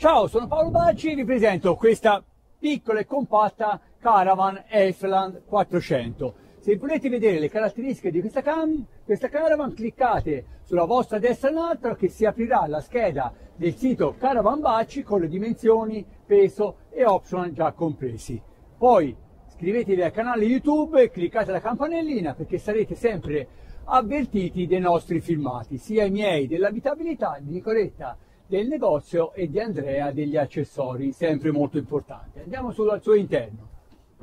Ciao, sono Paolo Bacci e vi presento questa piccola e compatta Caravan Elfland 400. Se volete vedere le caratteristiche di questa, cam, questa Caravan cliccate sulla vostra destra in alto che si aprirà la scheda del sito Caravan Bacci con le dimensioni, peso e optional già compresi. Poi iscrivetevi al canale YouTube e cliccate la campanellina perché sarete sempre avvertiti dei nostri filmati, sia i miei dell'abitabilità, di Nicoletta del negozio e di Andrea degli accessori, sempre molto importante. Andiamo solo al suo interno.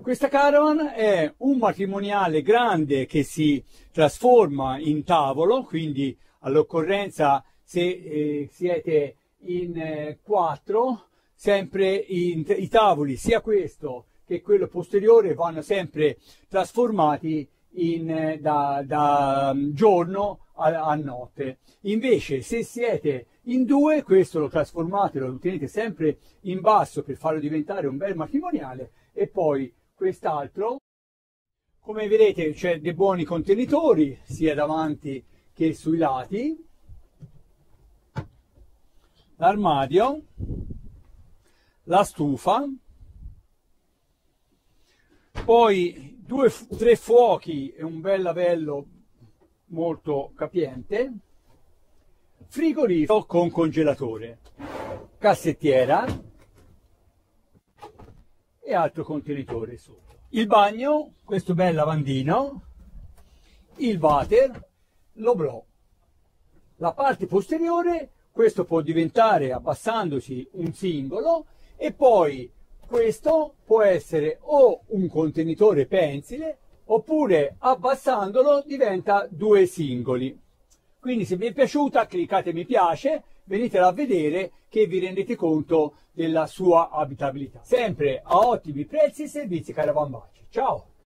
Questa caravan è un matrimoniale grande che si trasforma in tavolo, quindi all'occorrenza se eh, siete in eh, quattro, sempre in, i tavoli, sia questo che quello posteriore, vanno sempre trasformati in, eh, da, da giorno a, a notte. Invece se siete in due, questo lo trasformate, lo tenete sempre in basso per farlo diventare un bel matrimoniale e poi quest'altro. Come vedete c'è dei buoni contenitori sia davanti che sui lati. L'armadio, la stufa, poi due, tre fuochi e un bel lavello molto capiente, frigorifero con congelatore, cassettiera e altro contenitore sotto. Il bagno, questo bel lavandino, il water, l'oblò. La parte posteriore, questo può diventare abbassandosi un singolo e poi questo può essere o un contenitore pensile oppure abbassandolo diventa due singoli. Quindi se vi è piaciuta cliccate mi piace, venitela a vedere che vi rendete conto della sua abitabilità. Sempre a ottimi prezzi e servizi Caravan Baci. Ciao!